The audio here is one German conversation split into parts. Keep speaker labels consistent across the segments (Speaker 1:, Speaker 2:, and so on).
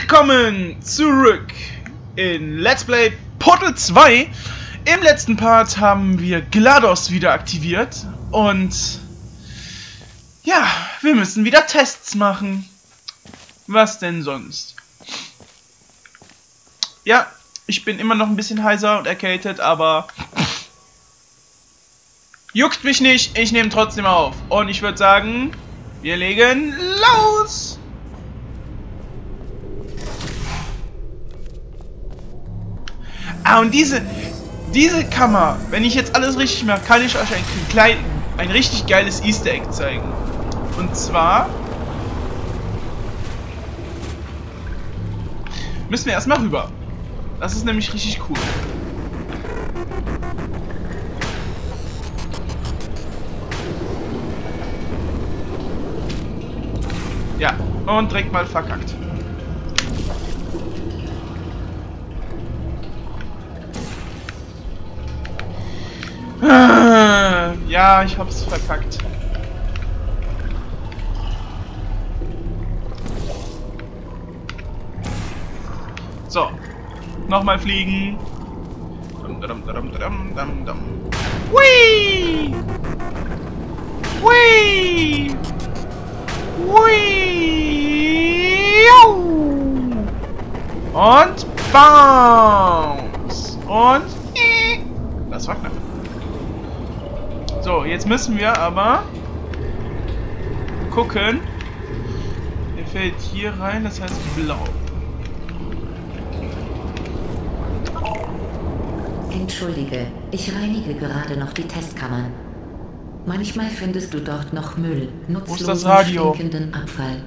Speaker 1: Willkommen zurück in Let's Play Portal 2. Im letzten Part haben wir GLaDOS wieder aktiviert und ja, wir müssen wieder Tests machen. Was denn sonst? Ja, ich bin immer noch ein bisschen heiser und erkältet, aber juckt mich nicht, ich nehme trotzdem auf. Und ich würde sagen, wir legen los! Ah, und diese, diese Kammer, wenn ich jetzt alles richtig mache, kann ich euch ein, klein, ein richtig geiles Easter Egg zeigen. Und zwar müssen wir erstmal rüber. Das ist nämlich richtig cool. Ja, und direkt mal verkackt. Ja, ich hab's verkackt. So. Nochmal fliegen. Whee! Whee! Whee! Und Bounce! Und das war knapp. So, jetzt müssen wir aber gucken. Der fällt hier rein, das heißt blau.
Speaker 2: Entschuldige, ich reinige gerade noch die Testkammern. Manchmal findest du dort noch Müll, nutzlosen, stinkenden Abfall.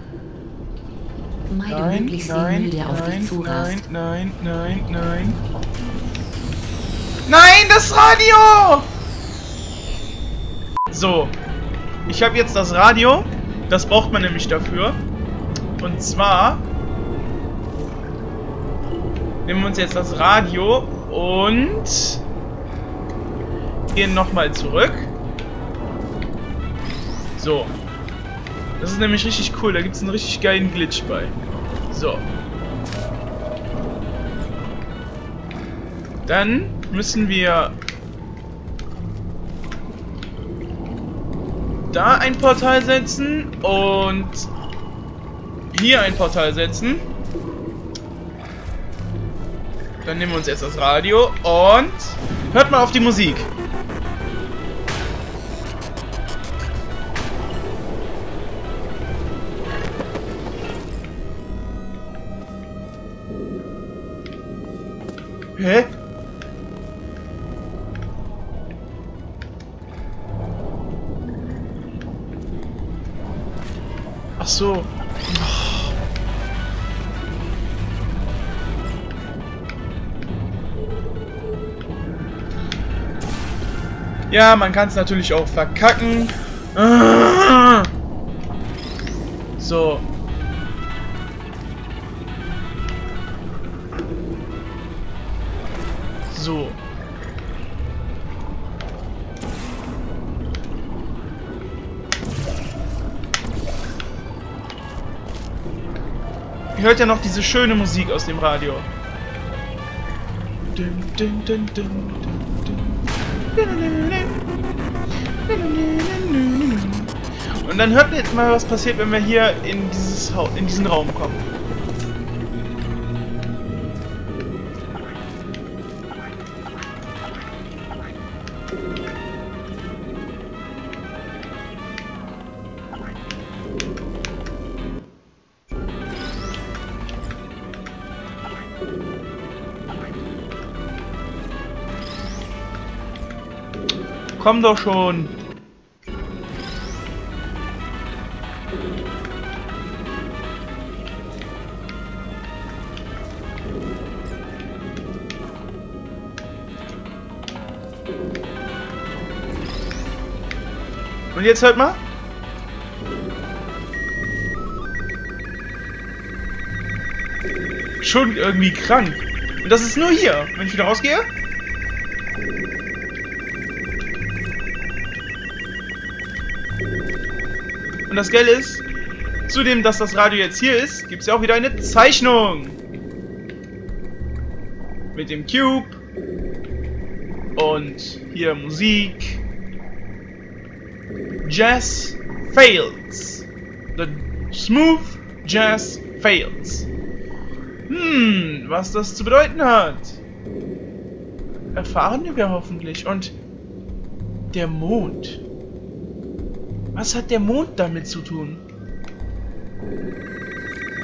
Speaker 1: Meide nein, möglichst nein, den Müll, der nein, auf dich zurast. Nein, nein, nein, nein. Nein, das Radio! So. Ich habe jetzt das Radio. Das braucht man nämlich dafür. Und zwar nehmen wir uns jetzt das Radio und gehen nochmal zurück. So. Das ist nämlich richtig cool. Da gibt es einen richtig geilen Glitch bei. So. Dann müssen wir da ein Portal setzen und hier ein Portal setzen. Dann nehmen wir uns jetzt das Radio und hört mal auf die Musik. Hä? Ach so. Ja, man kann es natürlich auch verkacken. So. So. Hört ja noch diese schöne Musik aus dem Radio. Und dann hört ihr jetzt mal, was passiert, wenn wir hier in, dieses in diesen Raum kommen. Komm doch schon. Und jetzt hört mal. Schon irgendwie krank. Und das ist nur hier. Wenn ich wieder rausgehe. Und das Geile ist, Zudem, dass das Radio jetzt hier ist, gibt es ja auch wieder eine Zeichnung. Mit dem Cube. Und hier Musik. Jazz fails. The smooth jazz fails. Hm, was das zu bedeuten hat. Erfahren wir hoffentlich. Und der Mond. Was hat der Mond damit zu tun?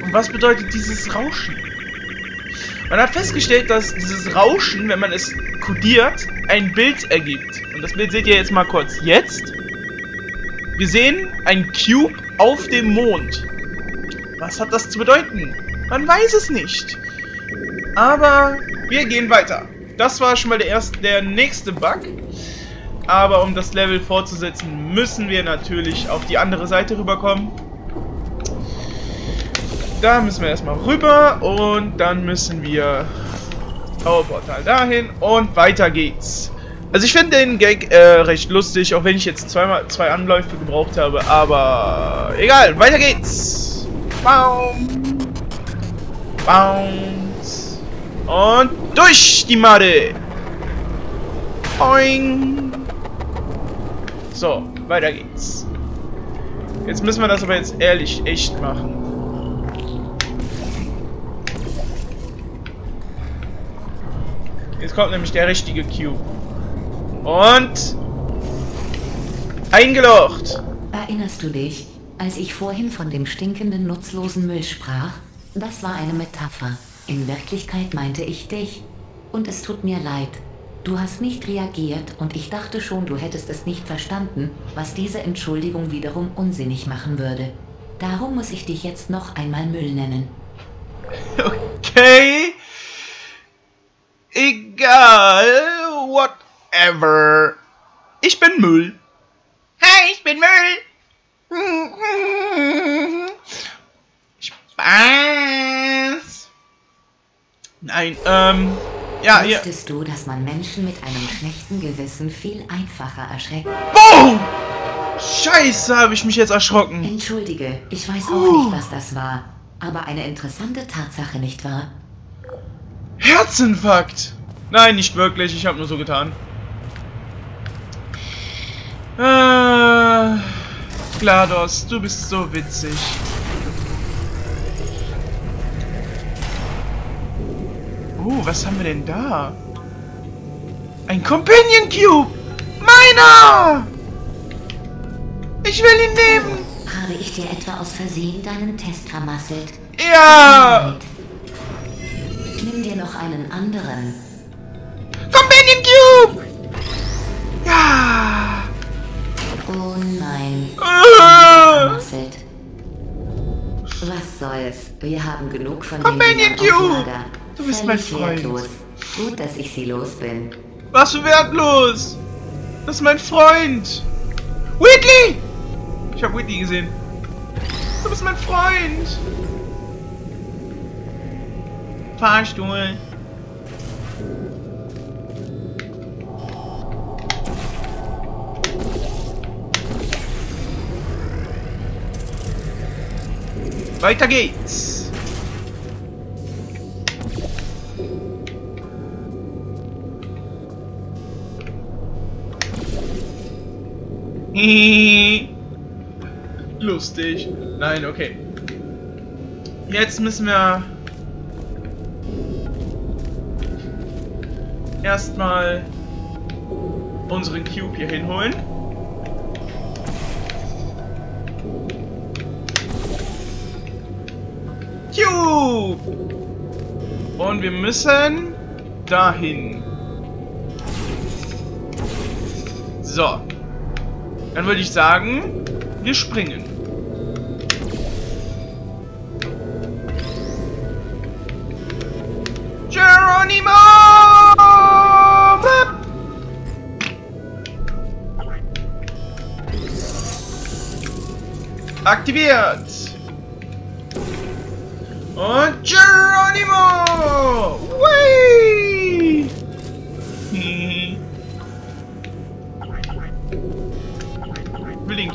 Speaker 1: Und was bedeutet dieses Rauschen? Man hat festgestellt, dass dieses Rauschen, wenn man es kodiert, ein Bild ergibt. Und das Bild seht ihr jetzt mal kurz. Jetzt. Wir sehen ein Cube auf dem Mond. Was hat das zu bedeuten? Man weiß es nicht. Aber wir gehen weiter. Das war schon mal der erste, der nächste Bug. Aber um das Level fortzusetzen, müssen wir natürlich auf die andere Seite rüberkommen. Da müssen wir erstmal rüber und dann müssen wir Powerportal dahin und weiter geht's. Also ich finde den Gag äh, recht lustig, auch wenn ich jetzt zweimal zwei Anläufe gebraucht habe, aber egal, weiter geht's. Baum. Bounce. Und durch die Made. Boing. So, weiter geht's. Jetzt müssen wir das aber jetzt ehrlich echt machen. Jetzt kommt nämlich der richtige Cube. Und... Eingelocht!
Speaker 2: Erinnerst du dich, als ich vorhin von dem stinkenden, nutzlosen Müll sprach? Das war eine Metapher. In Wirklichkeit meinte ich dich. Und es tut mir leid. Du hast nicht reagiert und ich dachte schon, du hättest es nicht verstanden, was diese Entschuldigung wiederum unsinnig machen würde. Darum muss ich dich jetzt noch einmal Müll nennen.
Speaker 1: Okay. Egal. Whatever. Ich bin Müll. Hey, ich bin Müll. Spaß. Nein, ähm... Ja,
Speaker 2: ja. Wusstest du, dass man Menschen mit einem schlechten Gewissen viel einfacher erschreckt?
Speaker 1: Boom! Scheiße, habe ich mich jetzt erschrocken.
Speaker 2: Entschuldige, ich weiß auch uh. nicht, was das war. Aber eine interessante Tatsache, nicht wahr?
Speaker 1: Herzinfarkt! Nein, nicht wirklich, ich habe nur so getan. Äh, GLaDOS, du bist so witzig. Oh, was haben wir denn da? Ein Companion Cube! Meiner! Ich will ihn nehmen!
Speaker 2: Habe ich dir etwa aus Versehen deinen Test vermasselt?
Speaker 1: Ja!
Speaker 2: Nimm dir noch einen anderen.
Speaker 1: Companion Cube! Ja!
Speaker 2: Oh nein. Ah! Was soll's? Wir haben genug von
Speaker 1: Companion Cube! Du bist mein Freund.
Speaker 2: Wertlos. Gut, dass ich sie los bin.
Speaker 1: Was für wertlos? Das ist mein Freund. Whitley! Ich habe Whitley gesehen. Du bist mein Freund. Fahrstuhl. Weiter geht's. Lustig. Nein, okay. Jetzt müssen wir erstmal unseren Cube hier hinholen. Cube! Und wir müssen dahin. So. Dann würde ich sagen, wir springen. Geronimo! Aktiviert! Und Geronimo! Whee!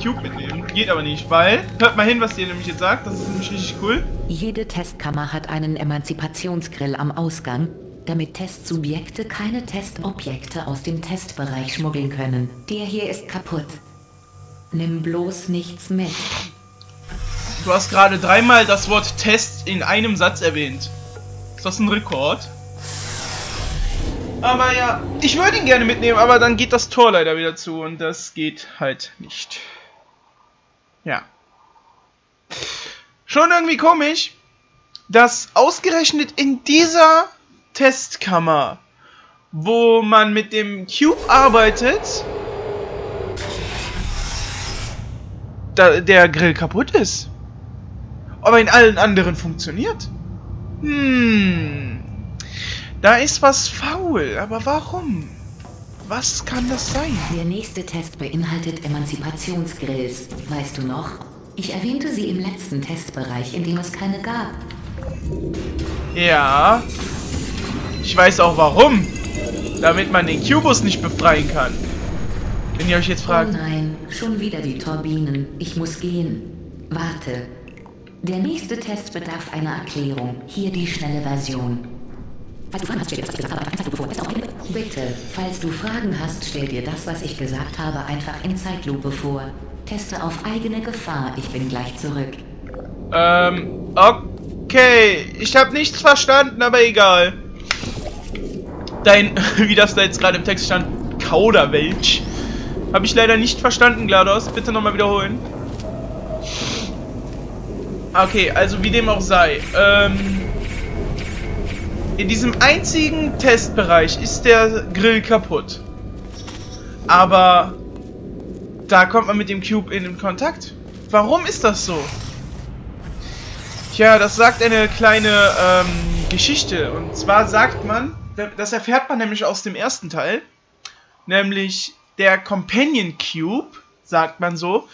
Speaker 1: Cube mitnehmen. Geht aber nicht, weil, hört mal hin, was ihr nämlich jetzt sagt, das ist nämlich richtig cool.
Speaker 2: Jede Testkammer hat einen Emanzipationsgrill am Ausgang, damit Testsubjekte keine Testobjekte aus dem Testbereich schmuggeln können. Der hier ist kaputt. Nimm bloß nichts mit.
Speaker 1: Du hast gerade dreimal das Wort Test in einem Satz erwähnt. Ist das ein Rekord? Aber ja, ich würde ihn gerne mitnehmen, aber dann geht das Tor leider wieder zu und das geht halt nicht. Ja. Schon irgendwie komisch, dass ausgerechnet in dieser Testkammer, wo man mit dem Cube arbeitet, da, der Grill kaputt ist. Aber in allen anderen funktioniert. Hm. Da ist was faul, aber warum? Was kann das sein?
Speaker 2: Der nächste Test beinhaltet Emanzipationsgrills. Weißt du noch? Ich erwähnte sie im letzten Testbereich, in dem es keine gab.
Speaker 1: Ja. Ich weiß auch warum. Damit man den Kubus nicht befreien kann. Wenn ihr euch jetzt fragt.
Speaker 2: Oh nein, schon wieder die Turbinen. Ich muss gehen. Warte. Der nächste Test bedarf einer Erklärung. Hier die schnelle Version. Falls du Fragen hast, stell dir das, was ich gesagt habe, einfach in Zeitlupe vor. Ist auch eine... Bitte, falls du Fragen hast, stell dir das, was ich gesagt habe, einfach in Zeitlupe vor. Teste auf eigene Gefahr. Ich bin gleich zurück.
Speaker 1: Ähm, okay. Ich habe nichts verstanden, aber egal. Dein, wie das da jetzt gerade im Text stand, Kauderwelsch. Habe ich leider nicht verstanden, GLaDOS. Bitte nochmal wiederholen. Okay, also wie dem auch sei. Ähm, in diesem einzigen Testbereich ist der Grill kaputt. Aber da kommt man mit dem Cube in Kontakt. Warum ist das so? Tja, das sagt eine kleine ähm, Geschichte. Und zwar sagt man, das erfährt man nämlich aus dem ersten Teil, nämlich der Companion Cube, sagt man so,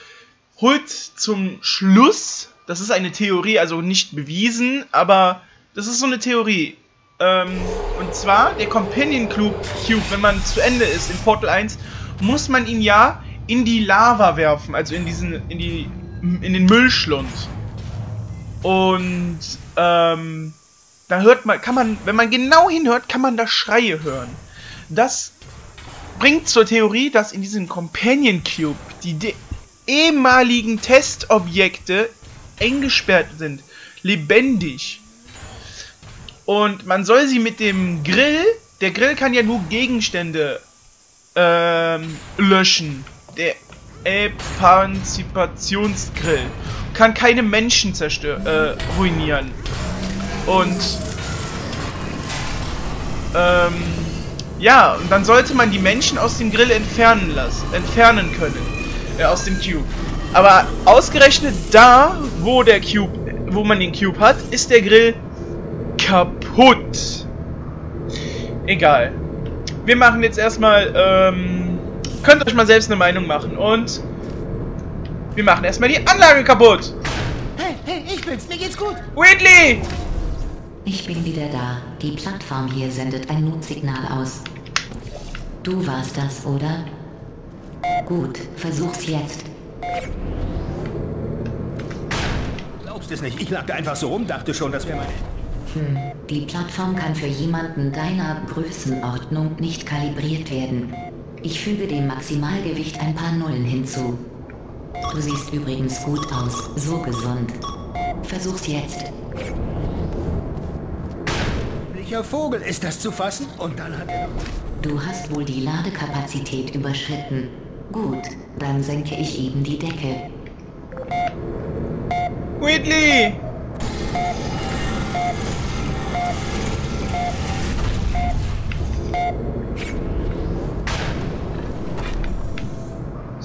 Speaker 1: holt zum Schluss, das ist eine Theorie, also nicht bewiesen, aber das ist so eine Theorie, ähm, und zwar, der Companion Cube, wenn man zu Ende ist in Portal 1, muss man ihn ja in die Lava werfen, also in diesen, in die, in den Müllschlund. Und, ähm, da hört man, kann man, wenn man genau hinhört, kann man da Schreie hören. Das bringt zur Theorie, dass in diesem Companion Cube die ehemaligen Testobjekte eingesperrt sind, lebendig. Und man soll sie mit dem Grill, der Grill kann ja nur Gegenstände ähm, löschen. Der Emanzipationsgrill kann keine Menschen zerstören, äh, ruinieren. Und ähm, ja, und dann sollte man die Menschen aus dem Grill entfernen lassen, entfernen können, äh, aus dem Cube. Aber ausgerechnet da, wo der Cube, wo man den Cube hat, ist der Grill kaputt. Egal. Wir machen jetzt erstmal, ähm, könnt euch mal selbst eine Meinung machen und wir machen erstmal die Anlage kaputt.
Speaker 3: Hey, hey, ich bin's, mir geht's gut.
Speaker 1: Whitley!
Speaker 2: Ich bin wieder da. Die Plattform hier sendet ein Notsignal aus. Du warst das, oder? Gut, versuch's jetzt.
Speaker 3: Glaubst es nicht, ich lag da einfach so rum, dachte schon, das wäre meine...
Speaker 2: Hm, die Plattform kann für jemanden deiner Größenordnung nicht kalibriert werden. Ich füge dem Maximalgewicht ein paar Nullen hinzu. Du siehst übrigens gut aus, so gesund. Versuch's jetzt.
Speaker 3: Welcher Vogel ist das zu fassen? Und dann hat er...
Speaker 2: Du hast wohl die Ladekapazität überschritten. Gut, dann senke ich eben die Decke.
Speaker 1: Whitley!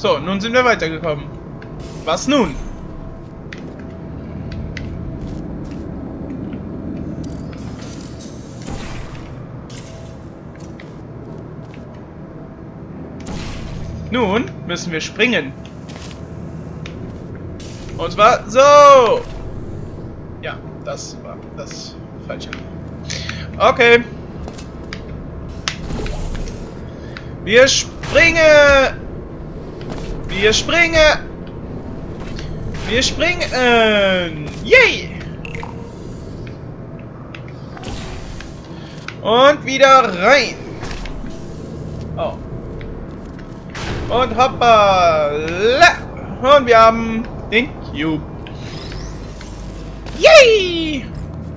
Speaker 1: So, nun sind wir weitergekommen. Was nun? Nun müssen wir springen. Und zwar so. Ja, das war das Falsche. Okay. Wir springen. Wir springen. Wir springen! Yay! Und wieder rein! Oh. Und hoppa! Und wir haben den Cube. Yay!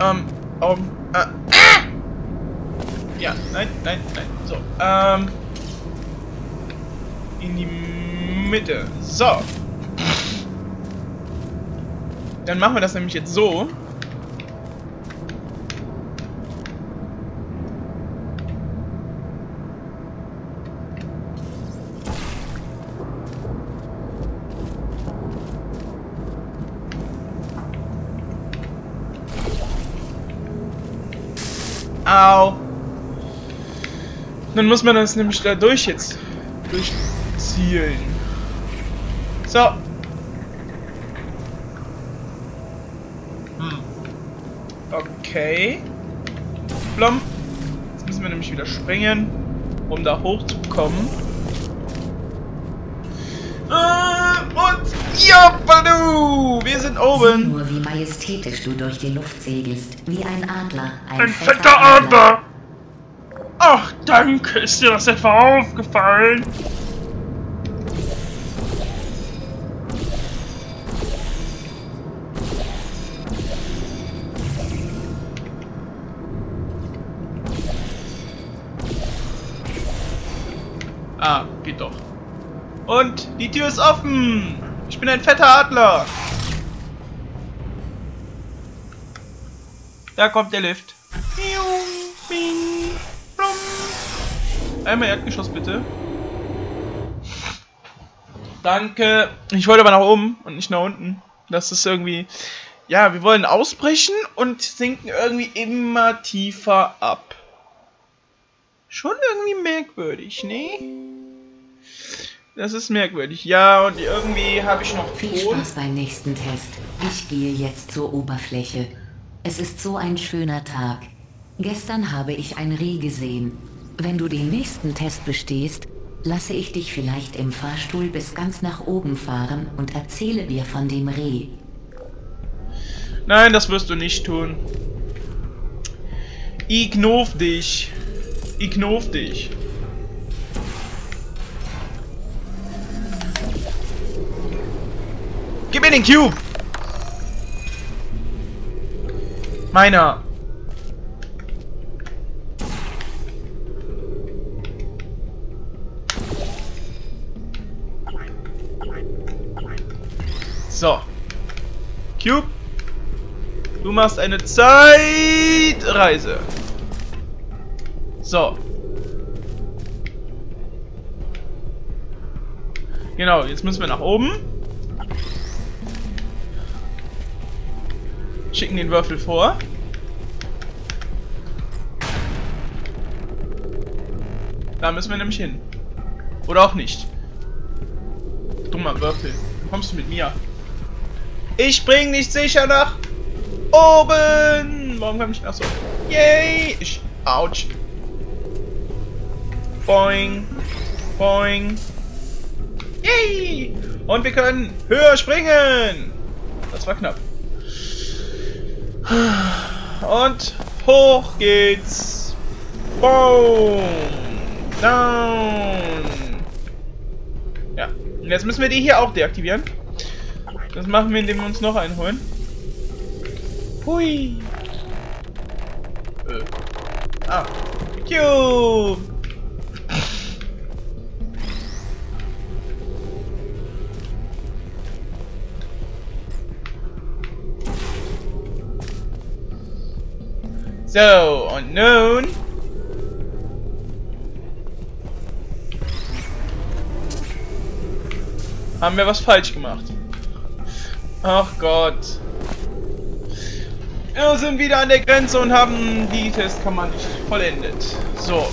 Speaker 1: Ähm, um, äh, ah! Ja, nein, nein, nein. So, ähm. In die Mitte. So. Dann machen wir das nämlich jetzt so. Au. Dann muss man das nämlich da durch jetzt durchzielen. So. Hm. Okay. Blom. Jetzt müssen wir nämlich wieder springen, um da hochzukommen. Äh, und ja! Wir sind oben.
Speaker 2: Nur wie majestätisch du durch die Luft segelst, wie ein Adler. Ein,
Speaker 1: Ein fetter Adler! Ach, danke. Ist dir das etwa aufgefallen? Und die Tür ist offen. Ich bin ein fetter Adler. Da kommt der Lift. Einmal Erdgeschoss bitte. Danke. Ich wollte aber nach oben und nicht nach unten. Das ist irgendwie... Ja, wir wollen ausbrechen und sinken irgendwie immer tiefer ab. Schon irgendwie merkwürdig, ne? Das ist merkwürdig. Ja, und irgendwie habe ich noch
Speaker 2: Viel
Speaker 1: Ton.
Speaker 2: Spaß beim nächsten Test. Ich gehe jetzt zur Oberfläche. Es ist so ein schöner Tag. Gestern habe ich ein Reh gesehen. Wenn du den nächsten Test bestehst, lasse ich dich vielleicht im Fahrstuhl bis ganz nach oben fahren und erzähle dir von dem Reh.
Speaker 1: Nein, das wirst du nicht tun. Ich knof dich. Ich knof dich. Gib mir den Cube! Meiner. So. Cube. Du machst eine Zeitreise. So. Genau, jetzt müssen wir nach oben. Schicken den Würfel vor. Da müssen wir nämlich hin. Oder auch nicht. Dummer Würfel. Kommst du mit mir? Ich spring nicht sicher nach oben. Warum kann ich nach so? Yay! Ich. Autsch. Boing. Boing. Yay! Und wir können höher springen. Das war knapp. Und hoch geht's. Boom. Down. Ja. Und jetzt müssen wir die hier auch deaktivieren. Das machen wir, indem wir uns noch einen holen. Hui. Äh. Ah. Cube. So, und nun... Haben wir was falsch gemacht. Ach Gott. Wir sind wieder an der Grenze und haben die Testkammer nicht vollendet. So.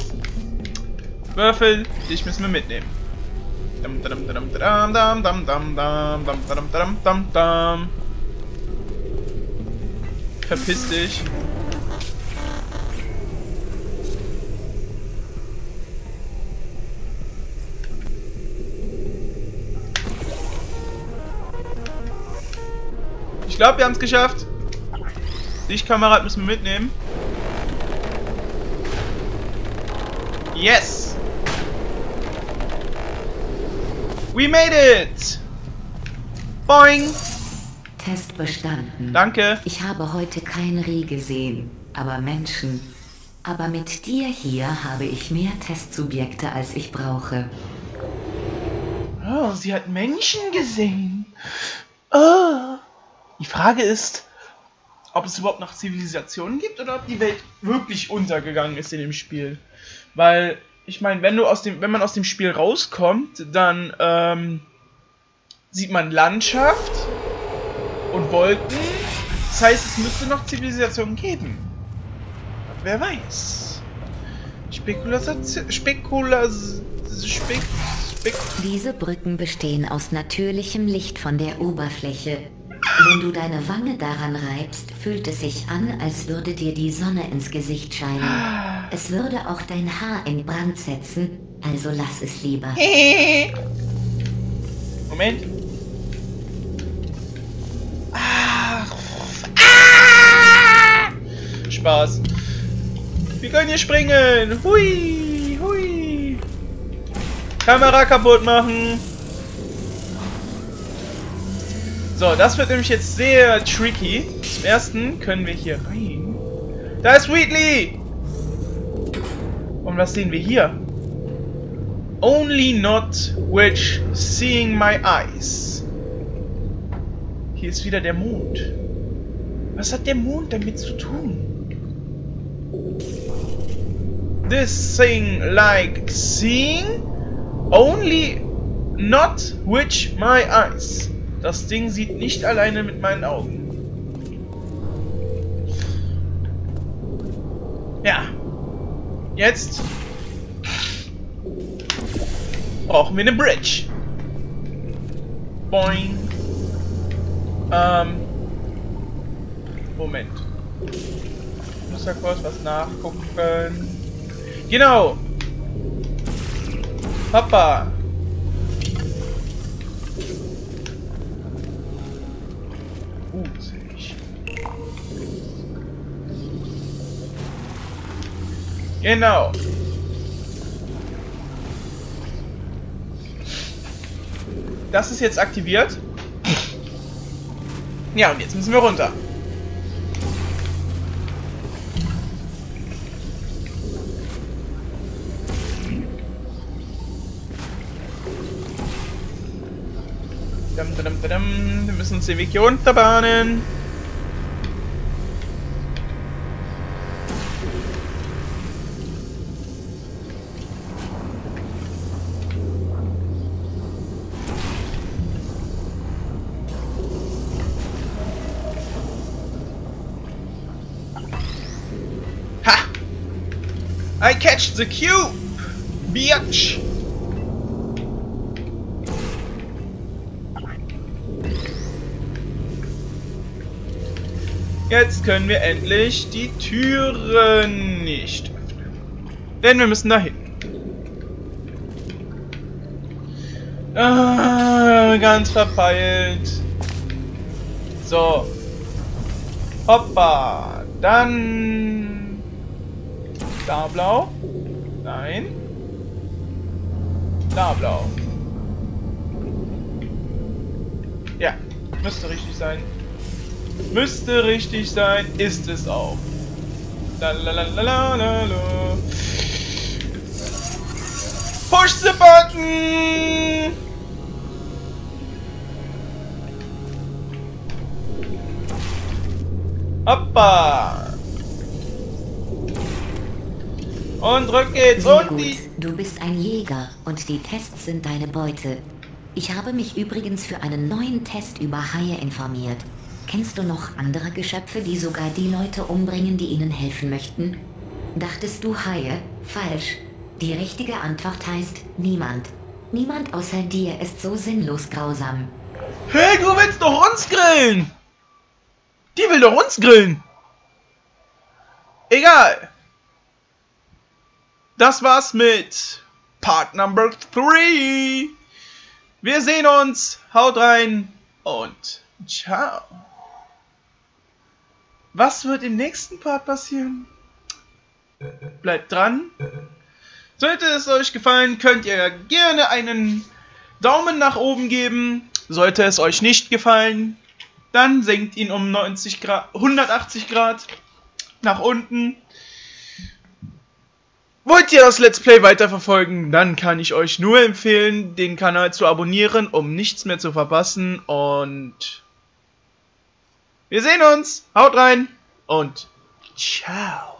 Speaker 1: Würfel, dich müssen wir mitnehmen. Dam, dam, glaube, wir haben es geschafft. Lichtkamera müssen wir mitnehmen. Yes! We made it! Boing!
Speaker 2: Test bestanden.
Speaker 1: Danke.
Speaker 2: Ich habe heute kein Rie gesehen, aber Menschen. Aber mit dir hier habe ich mehr Testsubjekte, als ich brauche.
Speaker 1: Oh, sie hat Menschen gesehen. Oh. Die Frage ist, ob es überhaupt noch Zivilisationen gibt oder ob die Welt wirklich untergegangen ist in dem Spiel. Weil, ich meine, wenn du aus dem, wenn man aus dem Spiel rauskommt, dann ähm, sieht man Landschaft und Wolken. Das heißt, es müsste noch Zivilisationen geben. Wer weiß. Spekulation. Spekulas. Spek. Spek.
Speaker 2: Diese Brücken bestehen aus natürlichem Licht von der Oberfläche. Wenn du deine Wange daran reibst, fühlt es sich an, als würde dir die Sonne ins Gesicht scheinen. Es würde auch dein Haar in Brand setzen, also lass es lieber.
Speaker 1: Moment. Ah. Ah. Spaß. Wir können hier springen. Hui, hui. Kamera kaputt machen. So, das wird nämlich jetzt sehr tricky. Zum ersten können wir hier rein. Da ist Wheatley! Und was sehen wir hier? Only not which seeing my eyes. Hier ist wieder der Mond. Was hat der Mond damit zu tun? This thing like seeing only not which my eyes. Das Ding sieht nicht alleine mit meinen Augen. Ja. Jetzt brauchen wir eine Bridge. Boing. Ähm. Moment. Ich muss da kurz was nachgucken. Genau. Papa. Genau. Das ist jetzt aktiviert. Ja, und jetzt müssen wir runter. Wir müssen uns den Weg hier runterbahnen. I catch the cube! Bitch! Jetzt können wir endlich die Türen nicht öffnen. Denn wir müssen dahin. Ah, ganz verpeilt. So. Hoppa. Dann. Da blau. Nein. Da blau. Ja, müsste richtig sein. Müsste richtig sein, ist es auch. Lalalala. Push the button! Hoppa! Und drück geht's
Speaker 2: Sehr
Speaker 1: und
Speaker 2: gut.
Speaker 1: die...
Speaker 2: Du bist ein Jäger und die Tests sind deine Beute. Ich habe mich übrigens für einen neuen Test über Haie informiert. Kennst du noch andere Geschöpfe, die sogar die Leute umbringen, die ihnen helfen möchten? Dachtest du Haie? Falsch. Die richtige Antwort heißt niemand. Niemand außer dir ist so sinnlos grausam.
Speaker 1: Hey, du willst doch uns grillen! Die will doch uns grillen! Egal. Das war's mit Part Number 3. Wir sehen uns. Haut rein und ciao. Was wird im nächsten Part passieren? Bleibt dran. Sollte es euch gefallen, könnt ihr gerne einen Daumen nach oben geben. Sollte es euch nicht gefallen, dann senkt ihn um 90 Grad, 180 Grad nach unten. Wollt ihr das Let's Play weiterverfolgen, dann kann ich euch nur empfehlen, den Kanal zu abonnieren, um nichts mehr zu verpassen. Und wir sehen uns. Haut rein und ciao.